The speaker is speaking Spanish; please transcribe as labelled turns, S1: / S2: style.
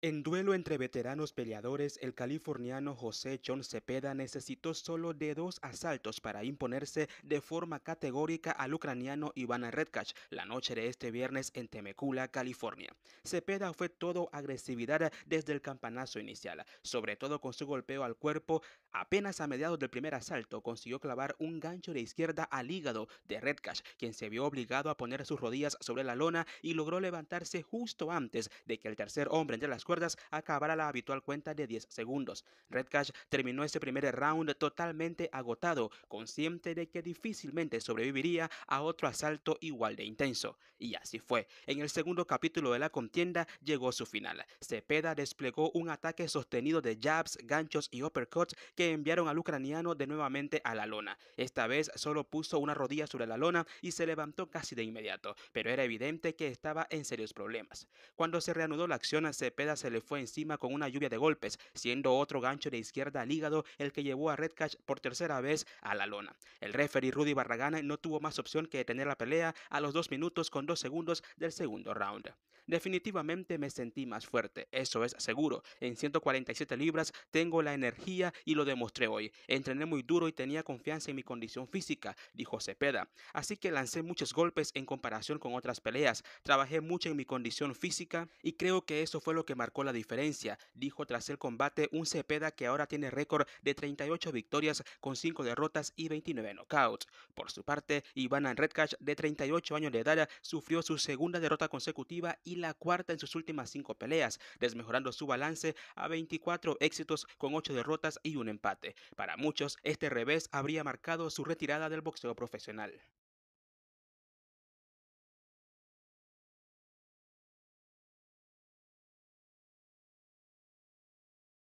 S1: En duelo entre veteranos peleadores, el californiano José John Cepeda necesitó solo de dos asaltos para imponerse de forma categórica al ucraniano Iván Redkach la noche de este viernes en Temecula, California. Cepeda fue todo agresividad desde el campanazo inicial, sobre todo con su golpeo al cuerpo. Apenas a mediados del primer asalto consiguió clavar un gancho de izquierda al hígado de Redkach, quien se vio obligado a poner sus rodillas sobre la lona y logró levantarse justo antes de que el tercer hombre entre las cuerdas acabara la habitual cuenta de 10 segundos. Redcash terminó ese primer round totalmente agotado, consciente de que difícilmente sobreviviría a otro asalto igual de intenso. Y así fue. En el segundo capítulo de la contienda llegó su final. Cepeda desplegó un ataque sostenido de jabs, ganchos y uppercuts que enviaron al ucraniano de nuevamente a la lona. Esta vez solo puso una rodilla sobre la lona y se levantó casi de inmediato, pero era evidente que estaba en serios problemas. Cuando se reanudó la acción, Cepeda se le fue encima con una lluvia de golpes, siendo otro gancho de izquierda al hígado el que llevó a Redcatch por tercera vez a la lona. El referee Rudy Barragán no tuvo más opción que detener la pelea a los dos minutos con dos segundos del segundo round. Definitivamente me sentí más fuerte, eso es seguro. En 147 libras tengo la energía y lo demostré hoy. Entrené muy duro y tenía confianza en mi condición física, dijo Cepeda. Así que lancé muchos golpes en comparación con otras peleas. Trabajé mucho en mi condición física y creo que eso fue lo que marcó la diferencia, dijo tras el combate un Cepeda que ahora tiene récord de 38 victorias con 5 derrotas y 29 knockouts. Por su parte, Iván Redcash, de 38 años de edad, sufrió su segunda derrota consecutiva y la cuarta en sus últimas 5 peleas, desmejorando su balance a 24 éxitos con 8 derrotas y un empate. Para muchos, este revés habría marcado su retirada del boxeo profesional.